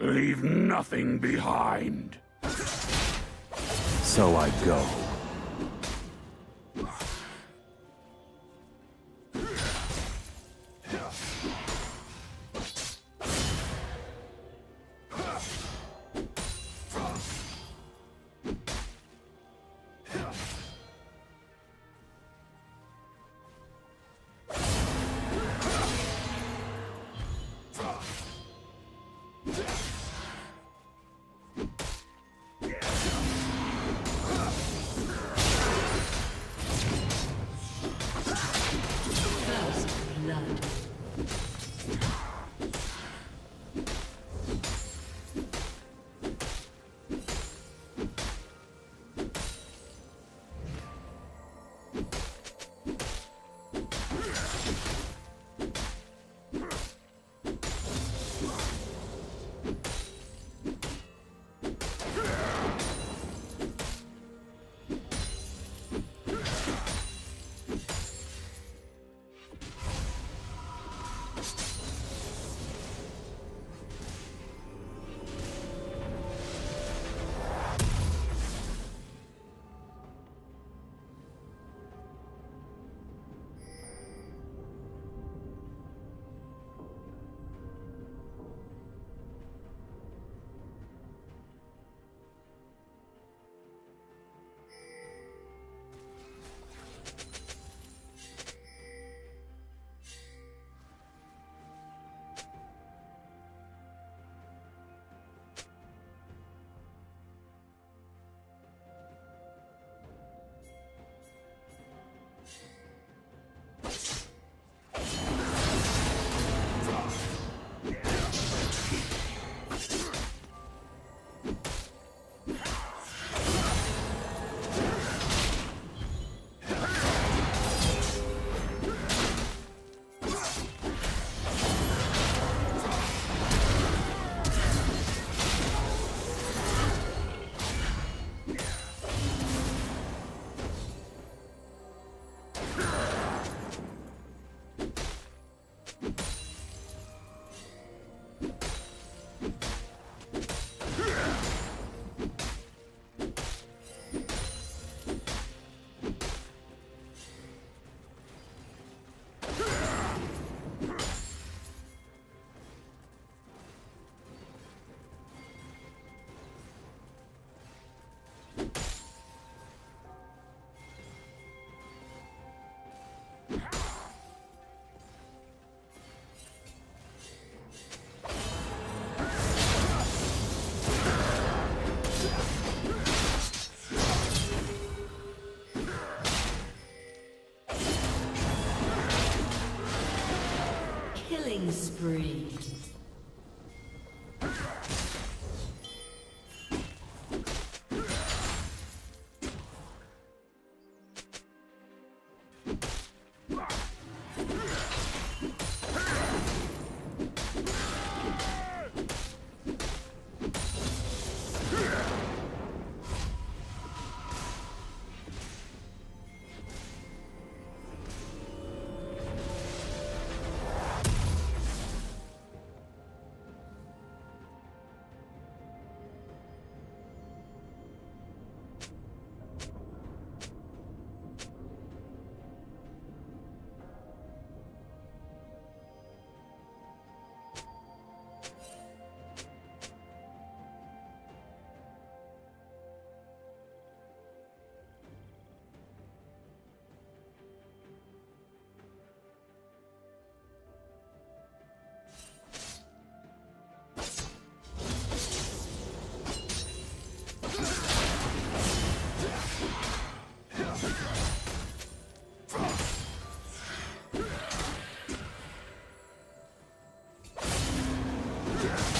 Leave nothing behind. So I go. Spree. Yeah.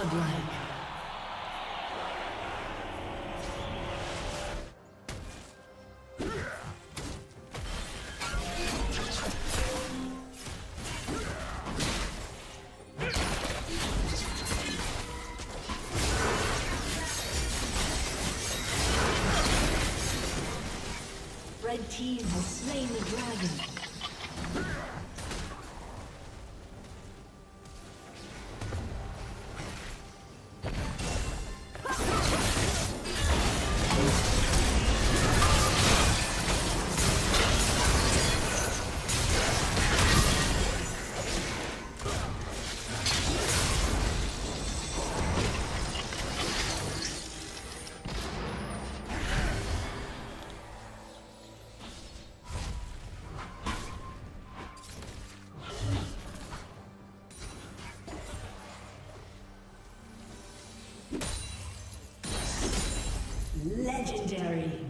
Godlike. Red team has slain the dragon. Legendary.